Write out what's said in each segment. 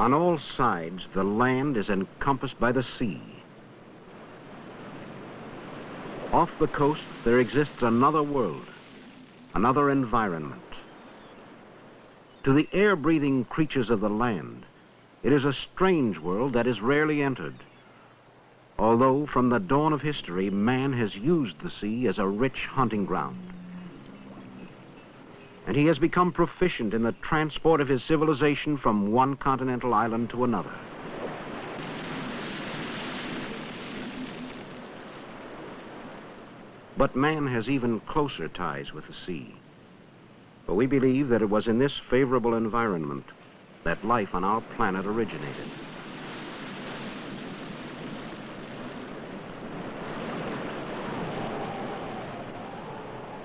On all sides, the land is encompassed by the sea. Off the coast, there exists another world, another environment. To the air-breathing creatures of the land, it is a strange world that is rarely entered. Although from the dawn of history, man has used the sea as a rich hunting ground and he has become proficient in the transport of his civilization from one continental island to another. But man has even closer ties with the sea. For we believe that it was in this favorable environment that life on our planet originated.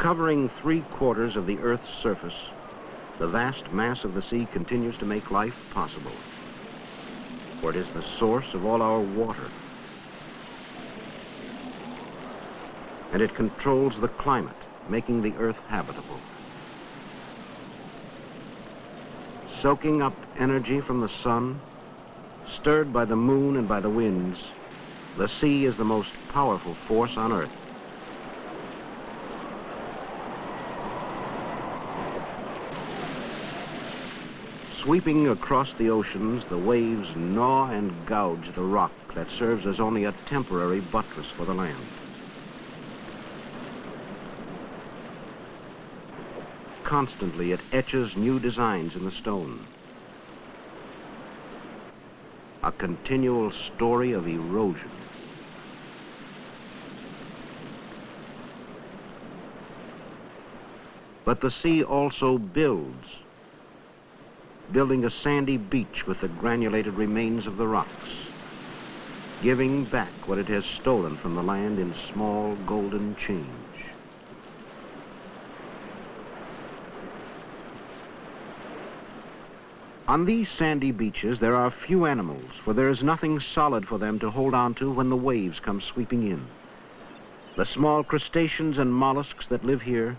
Covering three quarters of the Earth's surface, the vast mass of the sea continues to make life possible. For it is the source of all our water. And it controls the climate, making the Earth habitable. Soaking up energy from the sun, stirred by the moon and by the winds, the sea is the most powerful force on Earth. Sweeping across the oceans, the waves gnaw and gouge the rock that serves as only a temporary buttress for the land. Constantly, it etches new designs in the stone. A continual story of erosion. But the sea also builds building a sandy beach with the granulated remains of the rocks, giving back what it has stolen from the land in small golden change. On these sandy beaches, there are few animals, for there is nothing solid for them to hold on to when the waves come sweeping in. The small crustaceans and mollusks that live here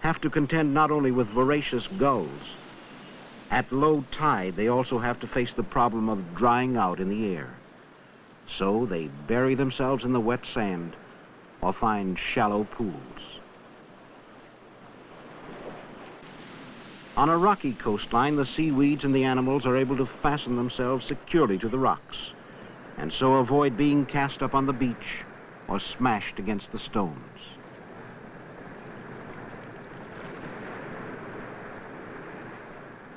have to contend not only with voracious gulls, at low tide, they also have to face the problem of drying out in the air. So they bury themselves in the wet sand or find shallow pools. On a rocky coastline, the seaweeds and the animals are able to fasten themselves securely to the rocks and so avoid being cast up on the beach or smashed against the stones.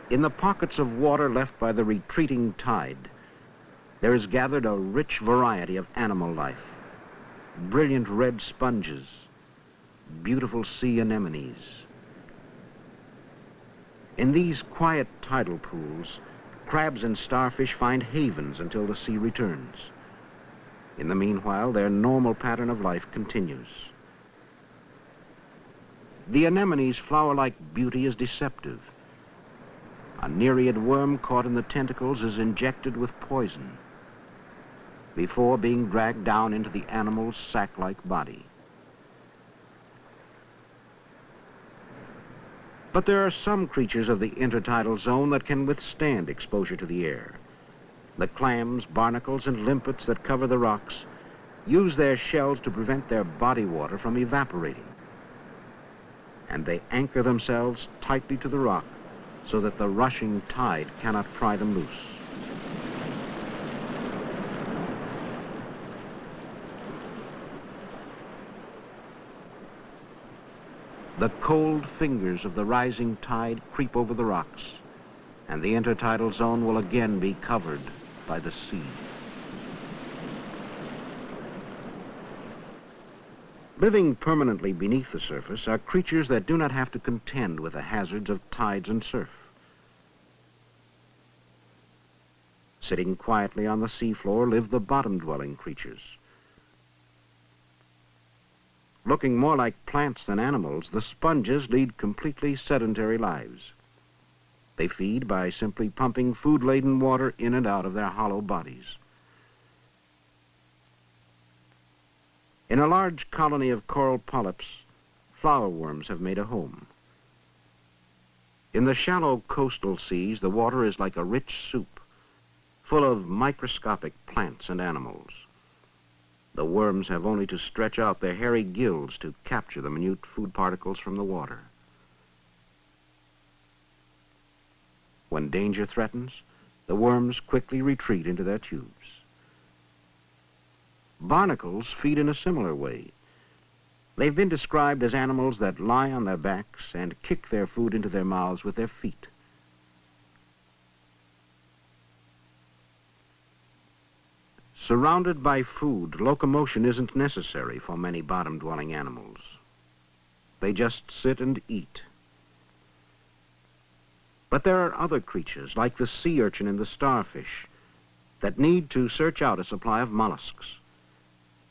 In the pockets of water left by the retreating tide, there is gathered a rich variety of animal life. Brilliant red sponges, beautiful sea anemones. In these quiet tidal pools, crabs and starfish find havens until the sea returns. In the meanwhile, their normal pattern of life continues. The anemone's flower-like beauty is deceptive. A nereid worm caught in the tentacles is injected with poison before being dragged down into the animal's sac-like body. But there are some creatures of the intertidal zone that can withstand exposure to the air. The clams, barnacles, and limpets that cover the rocks use their shells to prevent their body water from evaporating. And they anchor themselves tightly to the rock so that the rushing tide cannot pry them loose. The cold fingers of the rising tide creep over the rocks, and the intertidal zone will again be covered by the sea. Living permanently beneath the surface are creatures that do not have to contend with the hazards of tides and surf. Sitting quietly on the seafloor live the bottom-dwelling creatures. Looking more like plants than animals, the sponges lead completely sedentary lives. They feed by simply pumping food-laden water in and out of their hollow bodies. In a large colony of coral polyps, flower worms have made a home. In the shallow coastal seas, the water is like a rich soup, full of microscopic plants and animals. The worms have only to stretch out their hairy gills to capture the minute food particles from the water. When danger threatens, the worms quickly retreat into their tubes. Barnacles feed in a similar way. They've been described as animals that lie on their backs and kick their food into their mouths with their feet. Surrounded by food, locomotion isn't necessary for many bottom-dwelling animals. They just sit and eat. But there are other creatures, like the sea urchin and the starfish, that need to search out a supply of mollusks.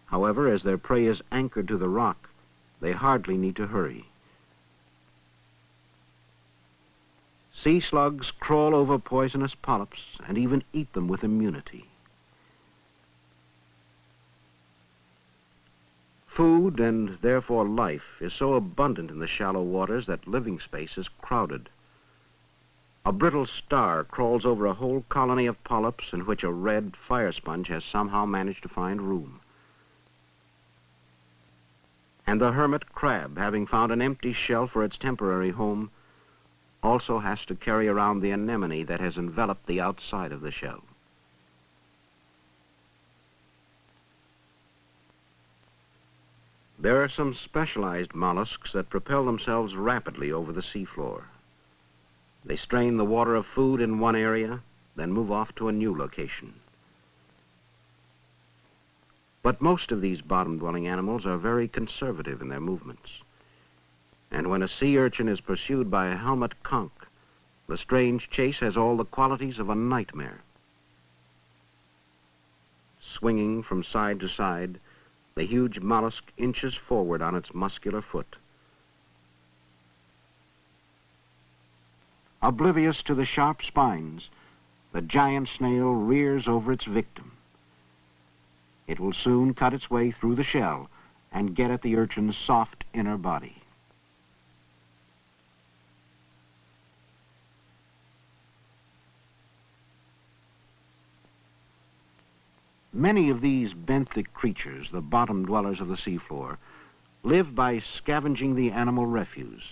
However, as their prey is anchored to the rock, they hardly need to hurry. Sea slugs crawl over poisonous polyps and even eat them with immunity. Food, and therefore life, is so abundant in the shallow waters that living space is crowded. A brittle star crawls over a whole colony of polyps in which a red fire sponge has somehow managed to find room. And the hermit crab, having found an empty shell for its temporary home, also has to carry around the anemone that has enveloped the outside of the shell. There are some specialized mollusks that propel themselves rapidly over the seafloor. They strain the water of food in one area, then move off to a new location. But most of these bottom-dwelling animals are very conservative in their movements. And when a sea urchin is pursued by a helmet conch, the strange chase has all the qualities of a nightmare. Swinging from side to side, the huge mollusk inches forward on its muscular foot. Oblivious to the sharp spines, the giant snail rears over its victim. It will soon cut its way through the shell and get at the urchin's soft inner body. Many of these benthic creatures, the bottom dwellers of the seafloor, live by scavenging the animal refuse.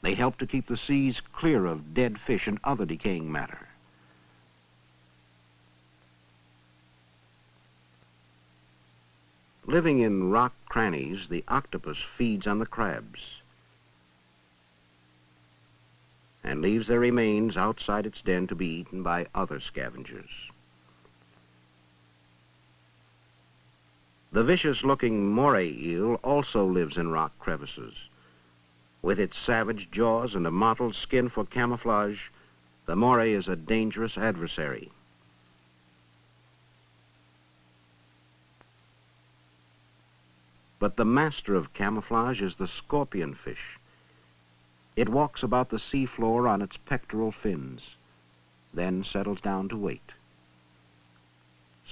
They help to keep the seas clear of dead fish and other decaying matter. Living in rock crannies, the octopus feeds on the crabs and leaves their remains outside its den to be eaten by other scavengers. The vicious-looking moray eel also lives in rock crevices. With its savage jaws and a mottled skin for camouflage, the moray is a dangerous adversary. But the master of camouflage is the scorpion fish. It walks about the seafloor on its pectoral fins, then settles down to wait.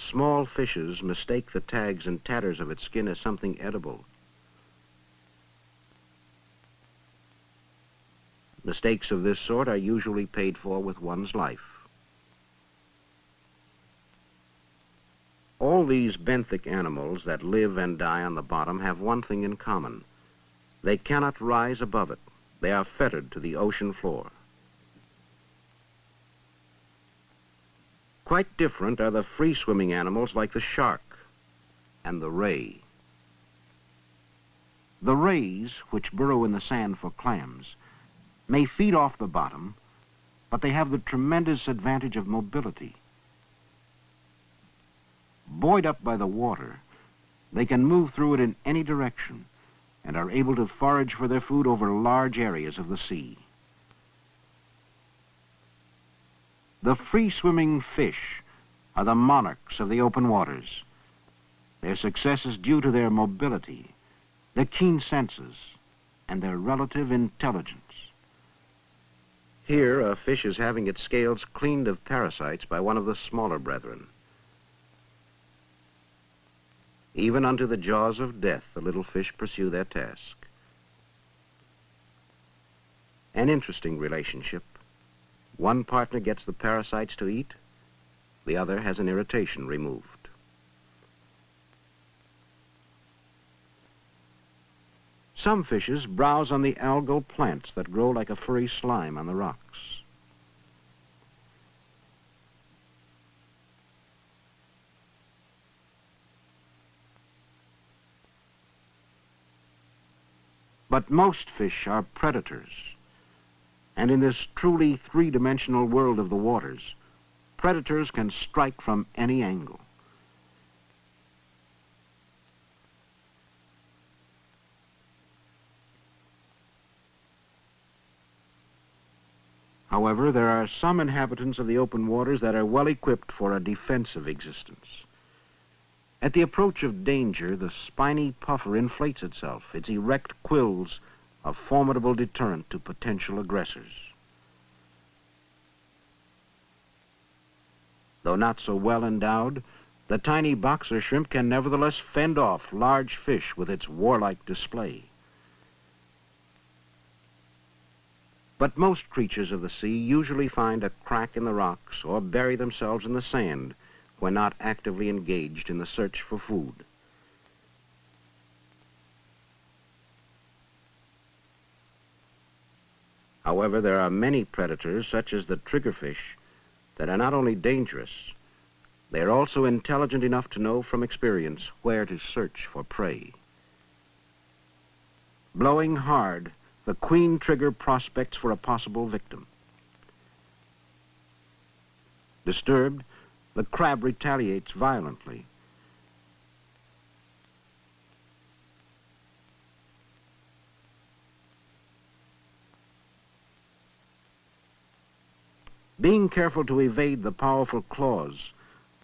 Small fishes mistake the tags and tatters of its skin as something edible. Mistakes of this sort are usually paid for with one's life. All these benthic animals that live and die on the bottom have one thing in common. They cannot rise above it. They are fettered to the ocean floor. Quite different are the free-swimming animals like the shark and the ray. The rays, which burrow in the sand for clams, may feed off the bottom, but they have the tremendous advantage of mobility. Buoyed up by the water, they can move through it in any direction and are able to forage for their food over large areas of the sea. The free-swimming fish are the monarchs of the open waters. Their success is due to their mobility, their keen senses, and their relative intelligence. Here, a fish is having its scales cleaned of parasites by one of the smaller brethren. Even unto the jaws of death the little fish pursue their task. An interesting relationship. One partner gets the parasites to eat, the other has an irritation removed. Some fishes browse on the algal plants that grow like a furry slime on the rocks. But most fish are predators. And in this truly three-dimensional world of the waters, predators can strike from any angle. However, there are some inhabitants of the open waters that are well equipped for a defensive existence. At the approach of danger, the spiny puffer inflates itself, its erect quills a formidable deterrent to potential aggressors. Though not so well endowed, the tiny boxer shrimp can nevertheless fend off large fish with its warlike display. But most creatures of the sea usually find a crack in the rocks or bury themselves in the sand when not actively engaged in the search for food. However, there are many predators, such as the triggerfish, that are not only dangerous, they are also intelligent enough to know from experience where to search for prey. Blowing hard, the queen trigger prospects for a possible victim. Disturbed, the crab retaliates violently. Being careful to evade the powerful claws,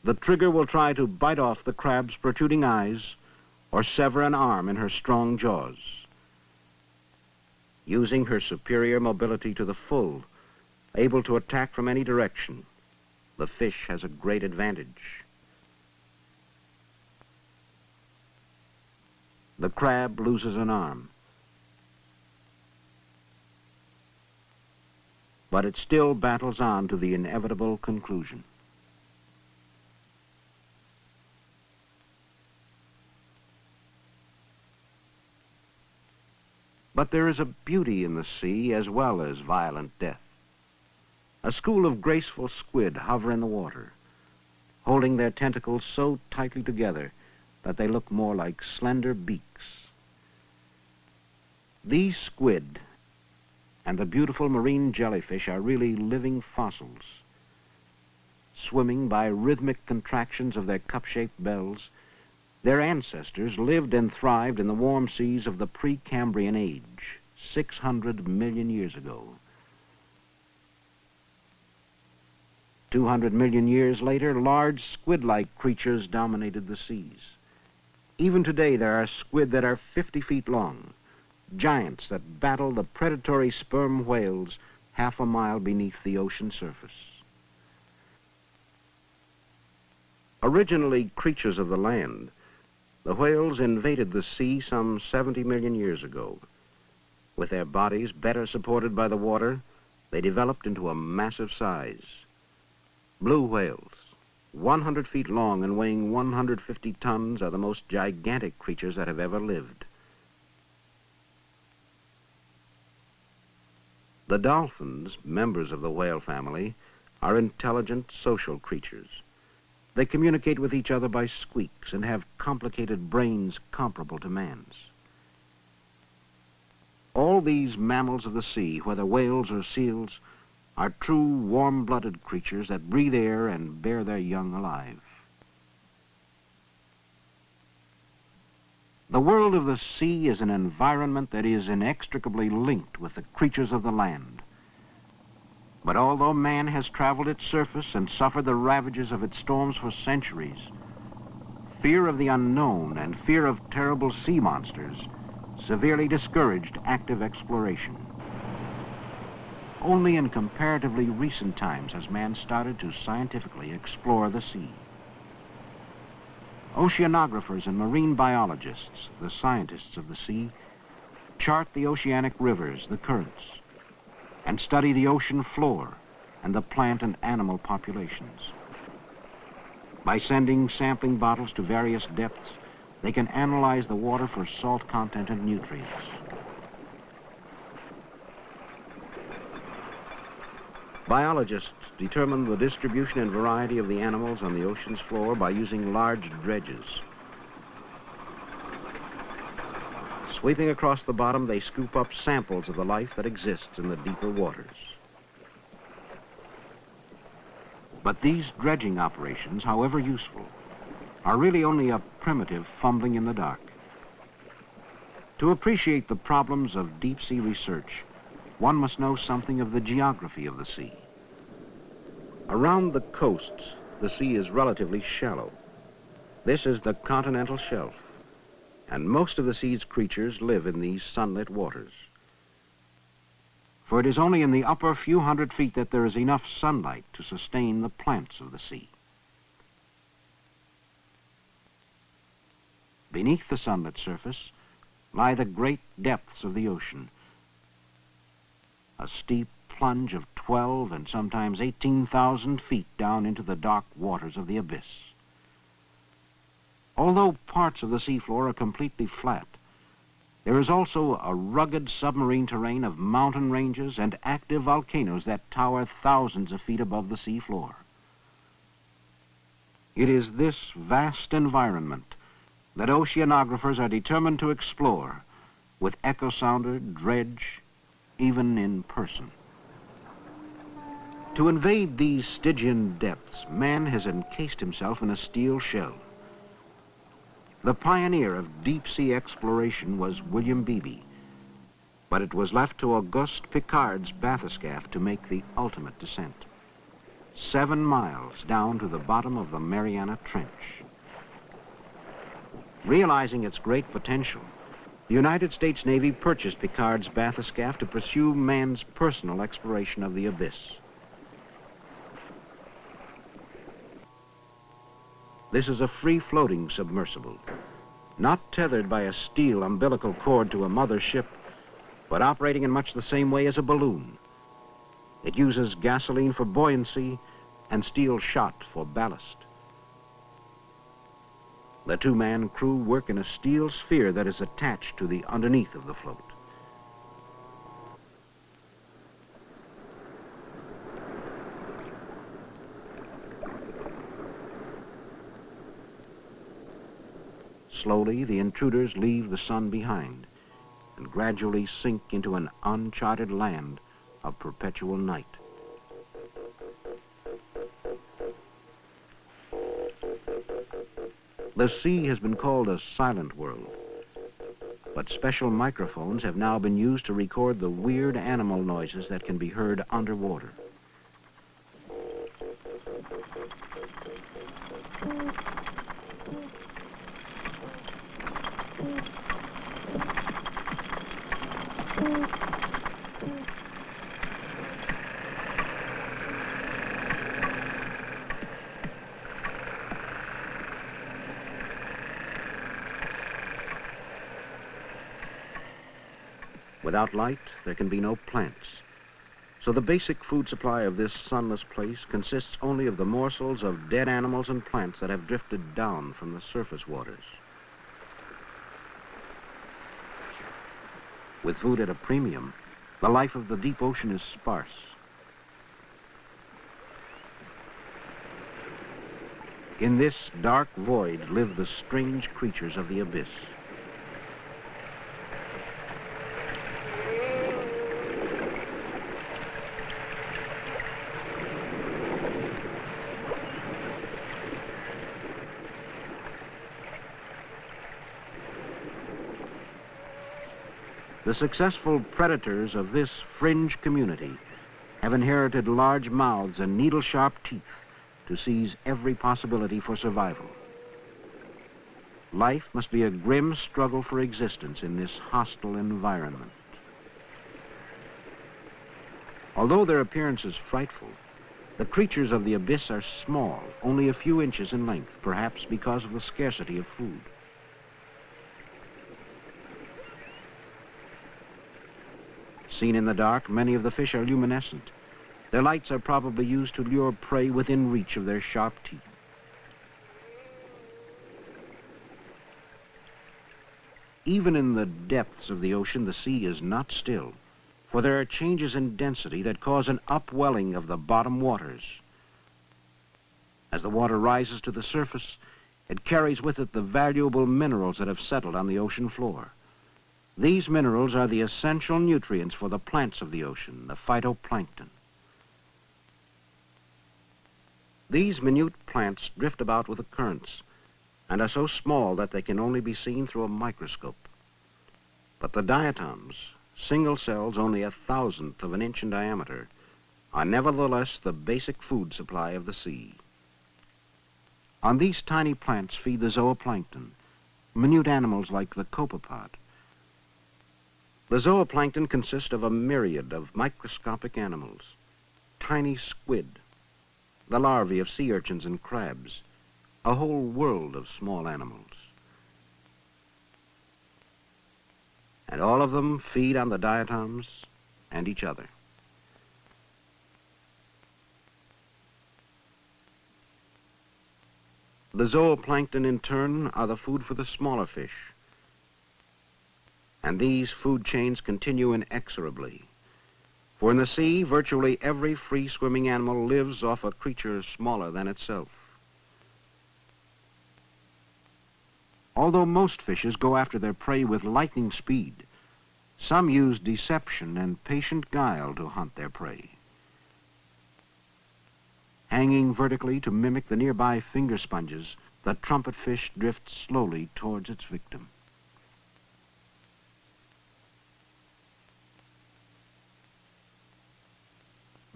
the trigger will try to bite off the crab's protruding eyes or sever an arm in her strong jaws using her superior mobility to the full, able to attack from any direction, the fish has a great advantage. The crab loses an arm. But it still battles on to the inevitable conclusion. But there is a beauty in the sea as well as violent death. A school of graceful squid hover in the water, holding their tentacles so tightly together that they look more like slender beaks. These squid and the beautiful marine jellyfish are really living fossils. Swimming by rhythmic contractions of their cup-shaped bells, their ancestors lived and thrived in the warm seas of the Precambrian age, 600 million years ago. 200 million years later, large squid-like creatures dominated the seas. Even today, there are squid that are 50 feet long, giants that battle the predatory sperm whales half a mile beneath the ocean surface. Originally creatures of the land, the whales invaded the sea some 70 million years ago. With their bodies better supported by the water, they developed into a massive size. Blue whales, 100 feet long and weighing 150 tons, are the most gigantic creatures that have ever lived. The dolphins, members of the whale family, are intelligent social creatures. They communicate with each other by squeaks and have complicated brains comparable to man's. All these mammals of the sea, whether whales or seals, are true warm-blooded creatures that breathe air and bear their young alive. The world of the sea is an environment that is inextricably linked with the creatures of the land. But although man has traveled its surface and suffered the ravages of its storms for centuries, fear of the unknown and fear of terrible sea monsters severely discouraged active exploration. Only in comparatively recent times has man started to scientifically explore the sea. Oceanographers and marine biologists, the scientists of the sea, chart the oceanic rivers, the currents, and study the ocean floor and the plant and animal populations. By sending sampling bottles to various depths, they can analyze the water for salt content and nutrients. Biologists determine the distribution and variety of the animals on the ocean's floor by using large dredges. Sweeping across the bottom, they scoop up samples of the life that exists in the deeper waters. But these dredging operations, however useful, are really only a primitive fumbling in the dark. To appreciate the problems of deep sea research, one must know something of the geography of the sea. Around the coasts, the sea is relatively shallow. This is the continental shelf, and most of the sea's creatures live in these sunlit waters. For it is only in the upper few hundred feet that there is enough sunlight to sustain the plants of the sea. Beneath the sunlit surface lie the great depths of the ocean, a steep plunge of 12 and sometimes 18,000 feet down into the dark waters of the abyss. Although parts of the seafloor are completely flat, there is also a rugged submarine terrain of mountain ranges and active volcanoes that tower thousands of feet above the seafloor. It is this vast environment that oceanographers are determined to explore with echo sounder, dredge, even in person. To invade these Stygian depths, man has encased himself in a steel shell. The pioneer of deep-sea exploration was William Beebe, but it was left to Auguste Piccard's bathyscaphe to make the ultimate descent. Seven miles down to the bottom of the Mariana Trench. Realizing its great potential, the United States Navy purchased Piccard's bathyscaphe to pursue man's personal exploration of the abyss. This is a free-floating submersible, not tethered by a steel umbilical cord to a mother ship, but operating in much the same way as a balloon. It uses gasoline for buoyancy and steel shot for ballast. The two-man crew work in a steel sphere that is attached to the underneath of the float. Slowly, the intruders leave the sun behind and gradually sink into an uncharted land of perpetual night. The sea has been called a silent world, but special microphones have now been used to record the weird animal noises that can be heard underwater. Without light, there can be no plants. So the basic food supply of this sunless place consists only of the morsels of dead animals and plants that have drifted down from the surface waters. With food at a premium, the life of the deep ocean is sparse. In this dark void live the strange creatures of the abyss. The successful predators of this fringe community have inherited large mouths and needle-sharp teeth to seize every possibility for survival. Life must be a grim struggle for existence in this hostile environment. Although their appearance is frightful, the creatures of the abyss are small, only a few inches in length, perhaps because of the scarcity of food. Seen in the dark, many of the fish are luminescent. Their lights are probably used to lure prey within reach of their sharp teeth. Even in the depths of the ocean, the sea is not still, for there are changes in density that cause an upwelling of the bottom waters. As the water rises to the surface, it carries with it the valuable minerals that have settled on the ocean floor. These minerals are the essential nutrients for the plants of the ocean, the phytoplankton. These minute plants drift about with the currents and are so small that they can only be seen through a microscope. But the diatoms, single cells only a thousandth of an inch in diameter, are nevertheless the basic food supply of the sea. On these tiny plants feed the zooplankton, minute animals like the copepod. The zooplankton consists of a myriad of microscopic animals, tiny squid, the larvae of sea urchins and crabs, a whole world of small animals. And all of them feed on the diatoms and each other. The zooplankton, in turn, are the food for the smaller fish. And these food chains continue inexorably. For in the sea, virtually every free-swimming animal lives off a creature smaller than itself. Although most fishes go after their prey with lightning speed, some use deception and patient guile to hunt their prey. Hanging vertically to mimic the nearby finger sponges, the trumpet fish drifts slowly towards its victim.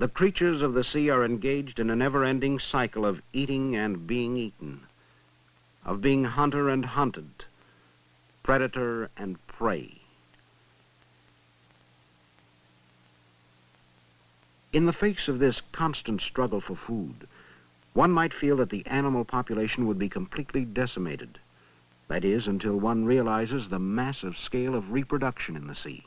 The creatures of the sea are engaged in a never-ending cycle of eating and being eaten of being hunter and hunted, predator and prey. In the face of this constant struggle for food, one might feel that the animal population would be completely decimated. That is, until one realizes the massive scale of reproduction in the sea.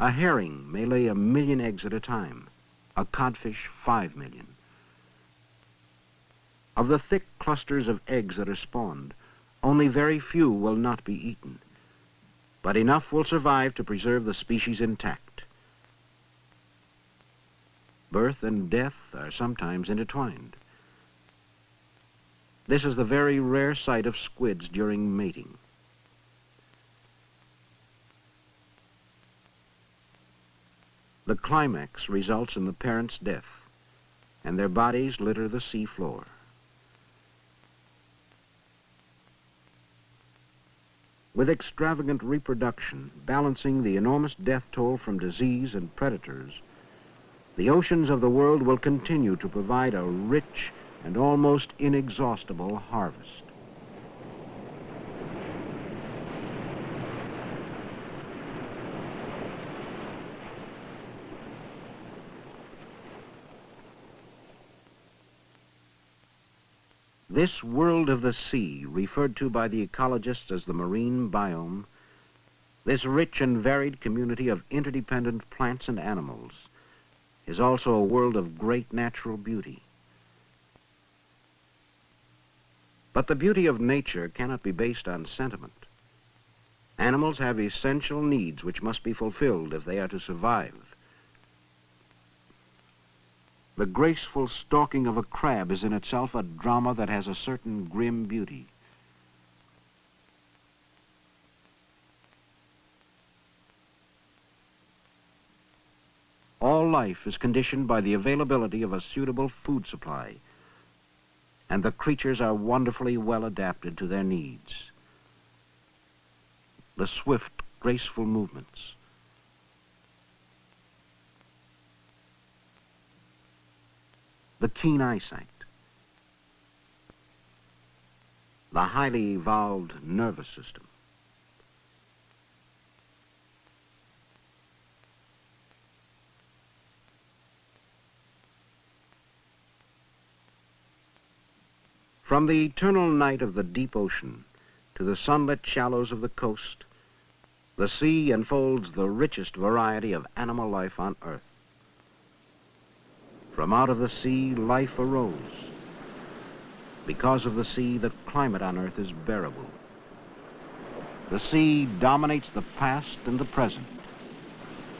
A herring may lay a million eggs at a time, a codfish five million. Of the thick clusters of eggs that are spawned, only very few will not be eaten, but enough will survive to preserve the species intact. Birth and death are sometimes intertwined. This is the very rare sight of squids during mating. The climax results in the parent's death, and their bodies litter the sea floor. with extravagant reproduction balancing the enormous death toll from disease and predators, the oceans of the world will continue to provide a rich and almost inexhaustible harvest. This world of the sea, referred to by the ecologists as the marine biome, this rich and varied community of interdependent plants and animals, is also a world of great natural beauty. But the beauty of nature cannot be based on sentiment. Animals have essential needs which must be fulfilled if they are to survive. The graceful stalking of a crab is in itself a drama that has a certain grim beauty. All life is conditioned by the availability of a suitable food supply, and the creatures are wonderfully well adapted to their needs. The swift, graceful movements, the keen eyesight, the highly evolved nervous system. From the eternal night of the deep ocean to the sunlit shallows of the coast, the sea enfolds the richest variety of animal life on Earth. From out of the sea, life arose. Because of the sea, the climate on Earth is bearable. The sea dominates the past and the present,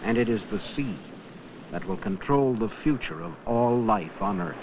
and it is the sea that will control the future of all life on Earth.